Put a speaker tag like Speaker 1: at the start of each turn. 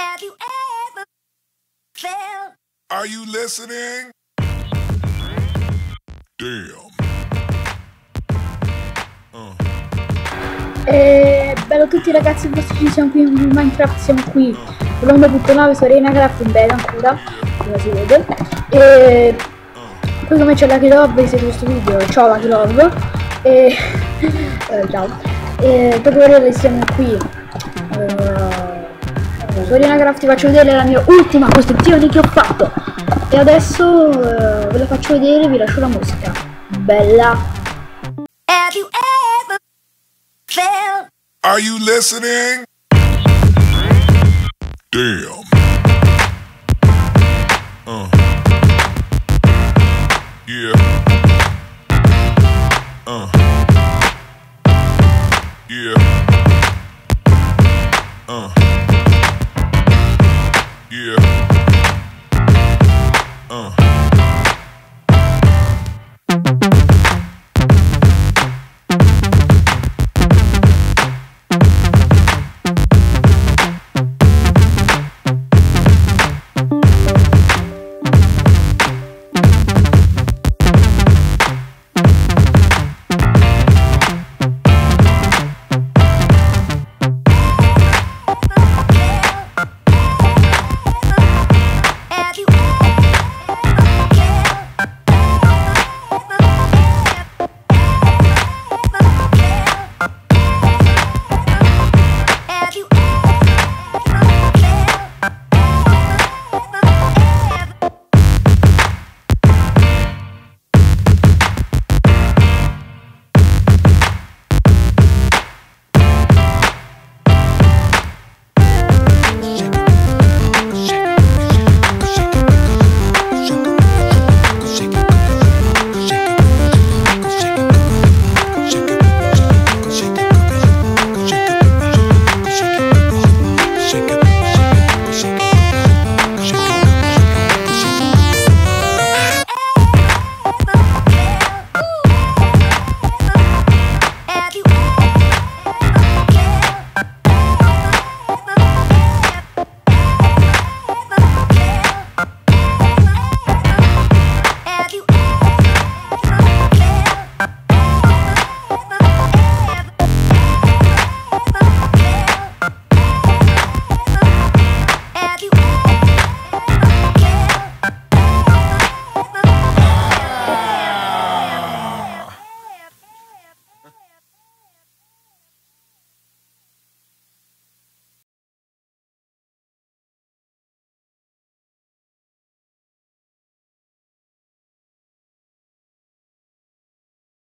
Speaker 1: Have you ever felt?
Speaker 2: Are you listening? Damn.
Speaker 3: E bello a tutti ragazzi, questo ci siamo qui in Minecraft, siamo qui con l'1.9 su Arenacraft in beta ancora, come si vede. E qui come c'è Lucky Love, siete questo video, ciao Lucky Love. E eh, ciao. E dopo vedere siamo qui. eh, Torina Graf ti faccio vedere la mia ultima costruzione che ho fatto e adesso eh, ve la faccio vedere e vi lascio la musica bella
Speaker 1: Have you ever felt
Speaker 2: Are you listening? Damn uh. Yeah uh. Yeah uh. Yeah. Uh.